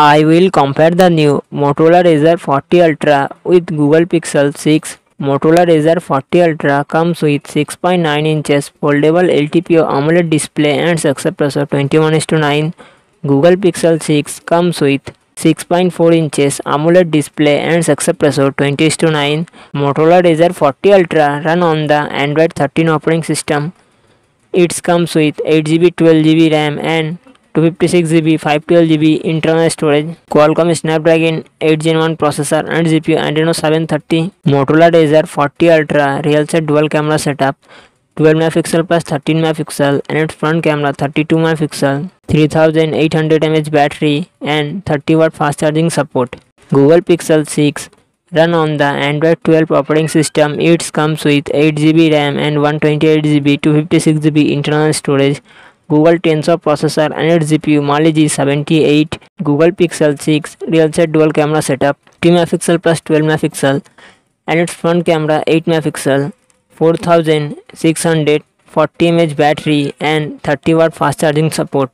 I will compare the new Motorola Razr 40 Ultra with Google Pixel 6. Motorola Razr 40 Ultra comes with 6.9 inches foldable LTPO AMOLED display and success ratio 21:9. Google Pixel 6 comes with 6.4 inches AMOLED display and success ratio 20:9. Motorola Razr 40 Ultra run on the Android 13 operating system. It comes with 8GB 12GB RAM and 256GB 512GB internal storage. Qualcomm Snapdragon 8 Gen 1 processor and GPU Adreno 730. Motorola Razr 40 Ultra real set dual camera setup. 12 megapixel plus 13 megapixel and its front camera 32 megapixel 3800 mAh battery and 30 watt fast charging support google pixel 6 run on the android 12 operating system it comes with 8gb ram and 128gb 256gb internal storage google tensor processor and its gpu mali g78 google pixel 6 real set dual camera setup 2 megapixel plus 12 megapixel and its front camera 8 megapixel 4640 mAh battery and 30 watt fast charging support